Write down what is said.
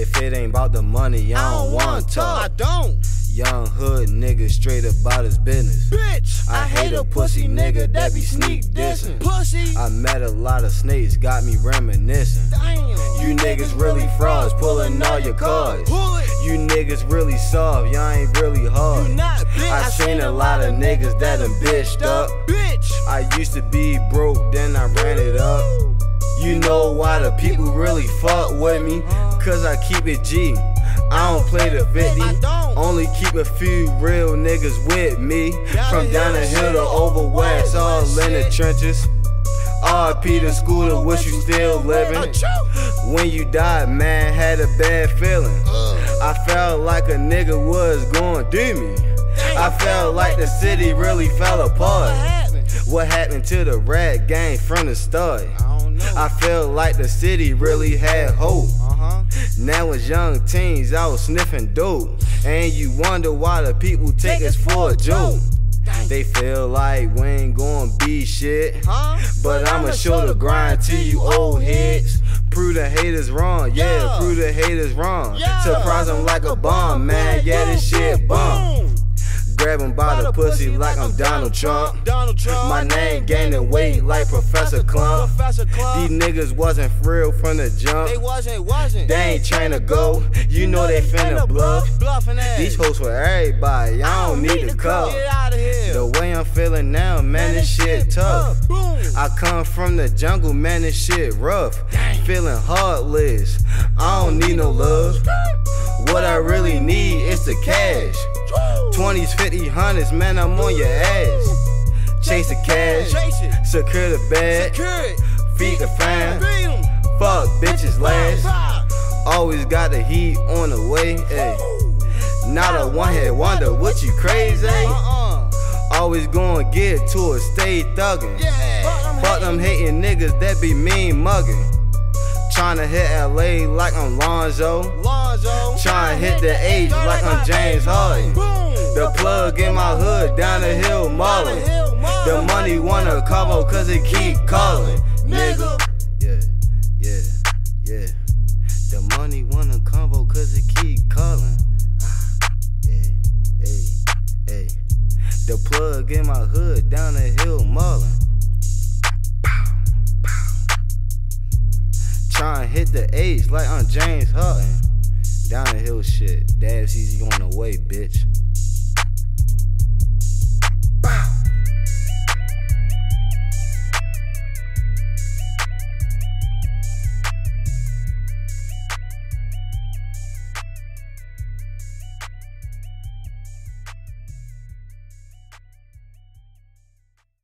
If it ain't about the money, I don't, want to talk. I don't. Young hood nigga straight about his business. Bitch, I hate a pussy nigga that be sneak dissing. Pussy. I met a lot of snakes, got me reminiscing. Damn. You niggas really frauds, pulling all your cards. Pull it. You niggas really soft, y'all ain't really hard. You not bitch. I seen a lot of niggas that done bitched up. Bitch. I used to be broke, then I ran it up. You know why the people really fuck with me? Cause I keep it G. I don't play the 50. Only keep a few real niggas with me. From down the hill to over west, all in the trenches. RP to school to wish you still living. When you died, man, had a bad feeling. I felt like a nigga was going do me. I felt like the city really fell apart. What happened to the rat gang from the start? I don't know. I felt like the city really had hope. Now as young teens, I was sniffing dope. And you wonder why the people take us for a joke. They feel like we ain't gonna be shit. Huh? But I'ma show the grind to you old heads. Prove the haters wrong, yeah, Yeah. prove the haters wrong. Yeah. Surprise them like a bomb, man, yeah, this shit bomb. Grab him by the pussy like I'm Donald Trump. Donald Trump. My name gaining weight like Professor Klump. Professor Klump. These niggas wasn't real from the jump. They wasn't, wasn't. They ain't trying to go. You know they finna bluff. Bluffing ass. These hoes for everybody. I don't need the cup. Get out of here. The way I'm feeling now, man, this shit tough. I come from the jungle, man, this shit rough. Feeling heartless. I don't need no love. What I really need is the cash. 20s, 50s, 100s, man, I'm on your ass. Chase the cash, secure the bag, feed the fam. Fuck bitches last. Always got the heat on the way. Ay. Not a one hit wonder, what you crazy? Uh-uh. Always gonna get to it, stay thuggin'. Fuck them hating niggas that be mean muggin'. Tryna hit LA like I'm Lonzo. Lonzo. Tryna hit the H like I'm James Harden. The plug in my hood down the hill Down the. The money wanna cover cause it keep calling. Nigga. Yeah, yeah, yeah. The money wanna combo cause it keep calling. Ah, yeah, hey, hey. The plug in my hood down the hill maulin'. Trying hit the H like I'm James Harden. Down the hill shit. Dab CZ on